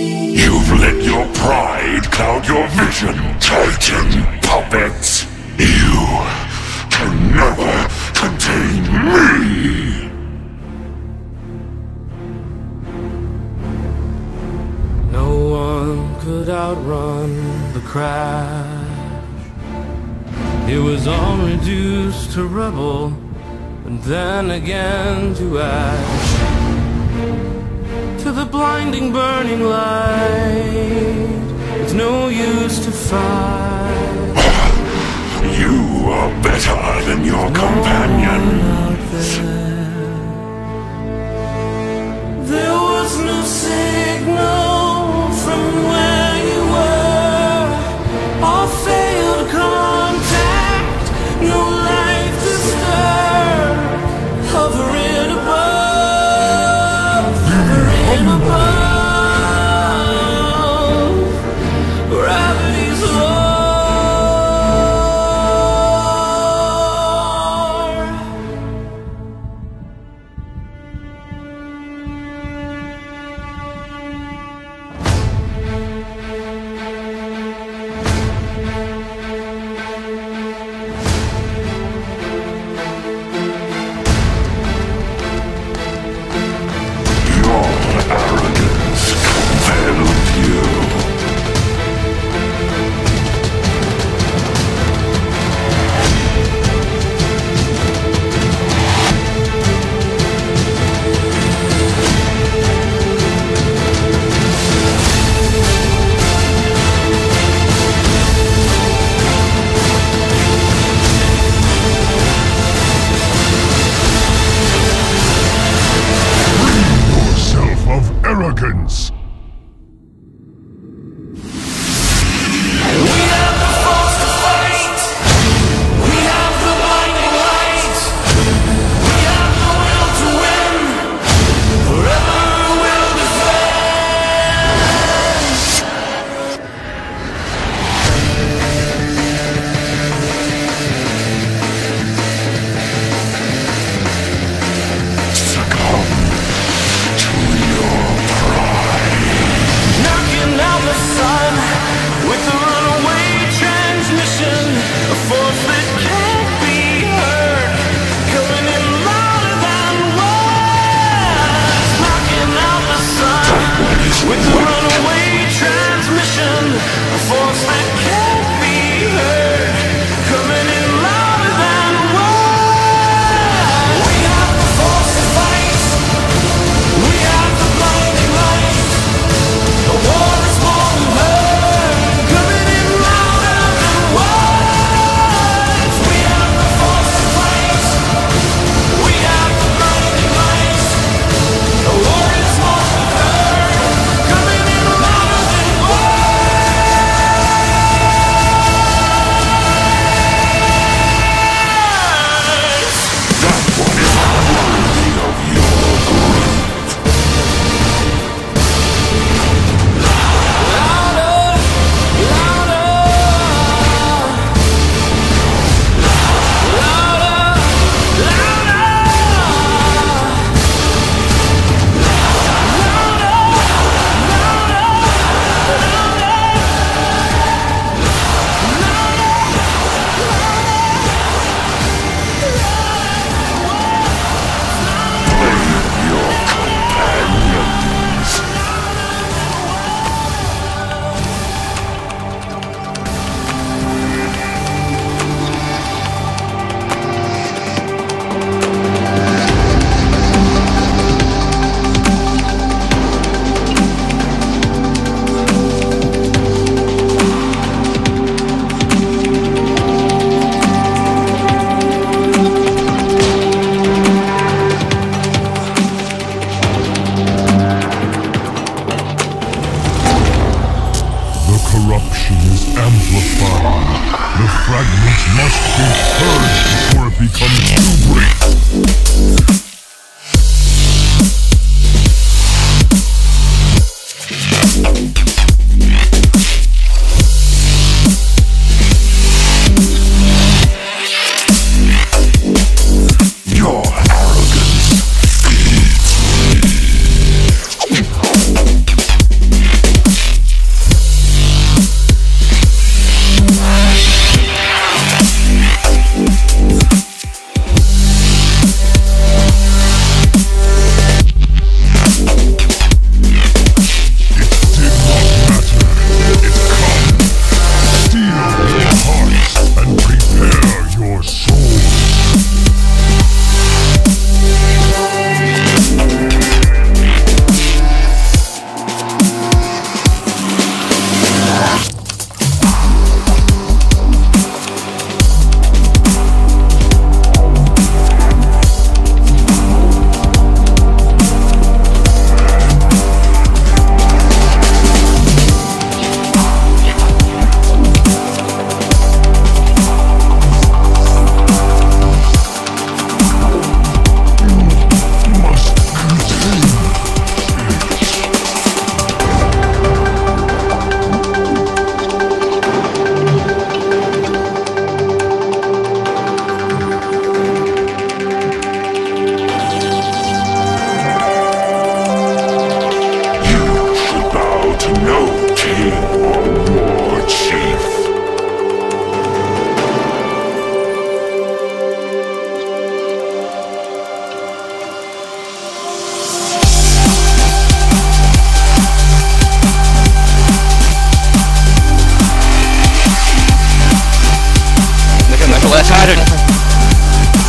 You've let your pride cloud your vision, Titan puppets. You can never contain me! No one could outrun the crash. It was all reduced to rubble, and then again to ash. Blinding, burning light, it's no use to fight. You are better than your companions. Unbelievable.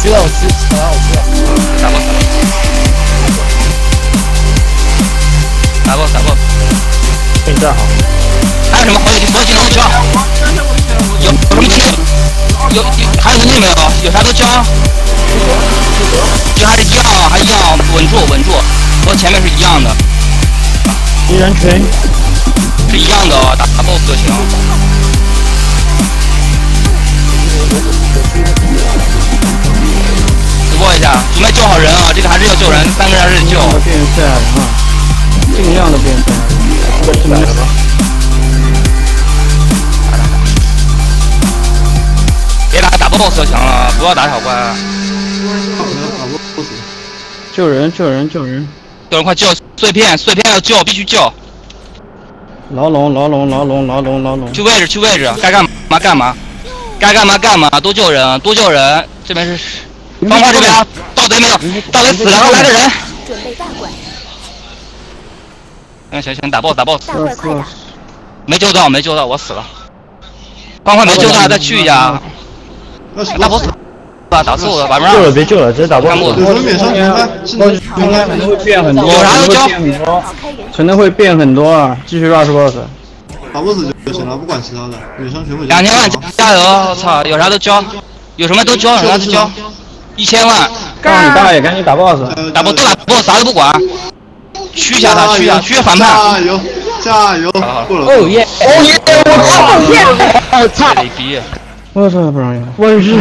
我吃，死了我吃。打 boss 打 boss 打 boss，给你站好。还有什么好友好技能教？有有什么技有有还有能力没有？有啥都教。就还是一样，还一样，稳住稳住，和前面是一样的，敌人群，是一样的，打打 boss 就行。准备救好人啊！这个还是要救人，三个人还是救。变赛亚人啊，尽量的变赛亚人。这是来了吗？别打打 boss 就行了，不要打小怪。救人救人救人！有人快救碎片，碎片要救，必须救。牢笼牢笼牢笼牢笼牢笼！去位置，去位置，该干嘛干嘛，该干嘛干嘛，多救人，多救人。这边是方块这边啊，盗贼没有？盗贼死了，来个人。准备大怪，行行行，打 boss 打 boss，大怪快打！没救到，没救到，我死了。方块没救到，再去一下。大 boss 吧，打错了，把不让救。了别救了，直接打 boss。看有人免伤全开，是能全开可能会变很多，有啥都交可能会变很多，开源可能会变很多啊！继续 rush boss。打 boss 就行了，不管其他的，免伤全部。两千万加油！我操，有啥都交，有什么都交，有啥都交。一千万，告你大爷，赶紧打 boss！打 boss 都打 boss，啥都不管。驱一下他，驱一下，驱反派。加油加油！哦耶！哦耶！我操！我逼。我操，不容易！我日